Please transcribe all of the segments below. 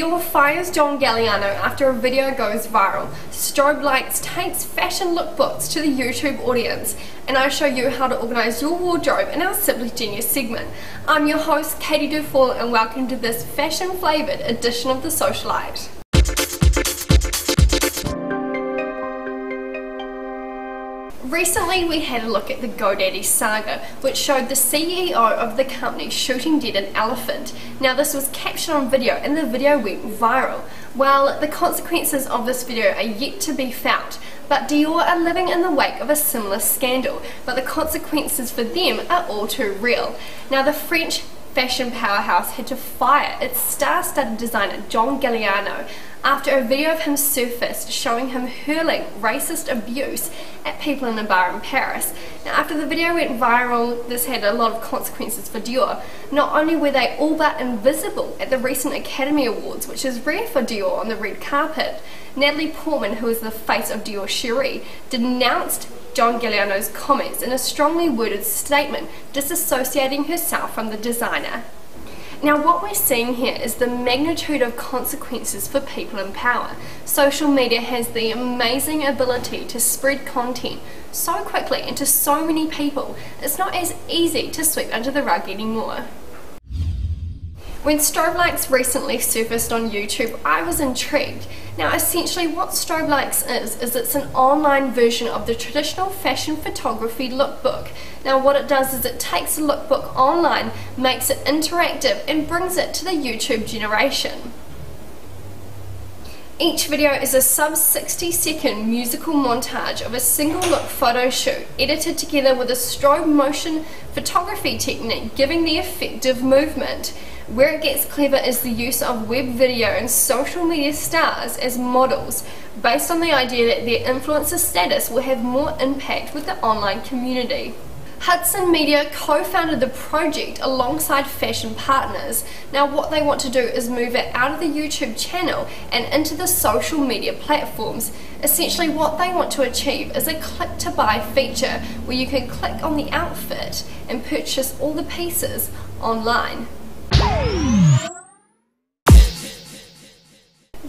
fires John Galliano after a video goes viral. Strobelikes takes fashion lookbooks to the YouTube audience, and I show you how to organise your wardrobe in our Simply Genius segment. I'm your host, Katie Du Fall, and welcome to this fashion flavoured edition of The Social-Lite. Recently we had a look at the GoDaddy saga which showed the CEO of the company shooting dead an elephant. Now this was captured on video and the video went viral. Well the consequences of this video are yet to be felt but Dior are living in the wake of a similar scandal but the consequences for them are all too real. Now the French fashion powerhouse had to fire its star-studded designer John Galliano after a video of him surfaced showing him hurling racist abuse at people in a bar in Paris. Now after the video went viral, this had a lot of consequences for Dior. Not only were they all but invisible at the recent Academy Awards, which is rare for Dior on the red carpet, Natalie Portman, who is the face of Dior Cherie, denounced John Galliano's comments in a strongly worded statement disassociating herself from the designer. Now what we're seeing here is the magnitude of consequences for people in power. Social media has the amazing ability to spread content so quickly and to so many people, it's not as easy to sweep under the rug anymore. When Strobelikes recently surfaced on YouTube, I was intrigued. Now essentially what Strobelikes is, is it's an online version of the traditional fashion photography lookbook. Now what it does is it takes a lookbook online, makes it interactive and brings it to the YouTube generation. Each video is a sub 60 second musical montage of a single look photo shoot edited together with a strobe motion photography technique giving the effective movement. Where it gets clever is the use of web video and social media stars as models, based on the idea that their influencer status will have more impact with the online community. Hudson Media co-founded the project alongside fashion partners. Now what they want to do is move it out of the YouTube channel and into the social media platforms. Essentially what they want to achieve is a click to buy feature where you can click on the outfit and purchase all the pieces online.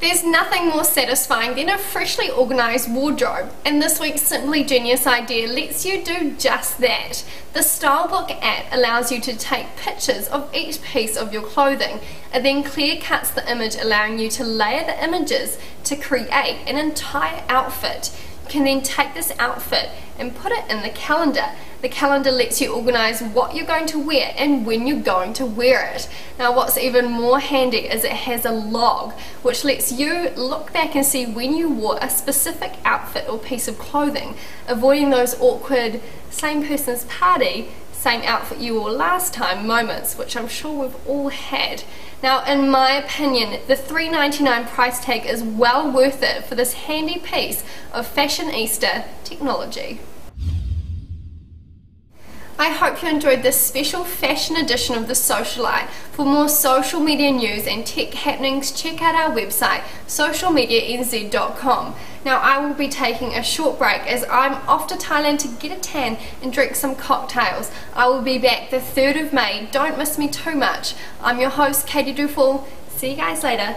There's nothing more satisfying than a freshly organised wardrobe, and this week's Simply Genius idea lets you do just that. The Stylebook app allows you to take pictures of each piece of your clothing and then clear cuts the image allowing you to layer the images to create an entire outfit. Can then take this outfit and put it in the calendar. The calendar lets you organise what you're going to wear and when you're going to wear it. Now what's even more handy is it has a log which lets you look back and see when you wore a specific outfit or piece of clothing, avoiding those awkward same person's party same outfit you wore last time moments, which I'm sure we've all had. Now, in my opinion, the $3.99 price tag is well worth it for this handy piece of Fashion Easter technology. I hope you enjoyed this special fashion edition of The Social-Lite. For more social media news and tech happenings, check out our website, socialmedianz.com. Now I will be taking a short break as I'm off to Thailand to get a tan and drink some cocktails. I will be back the 3rd of May. Don't miss me too much. I'm your host, Katie Du Fall. See you guys later.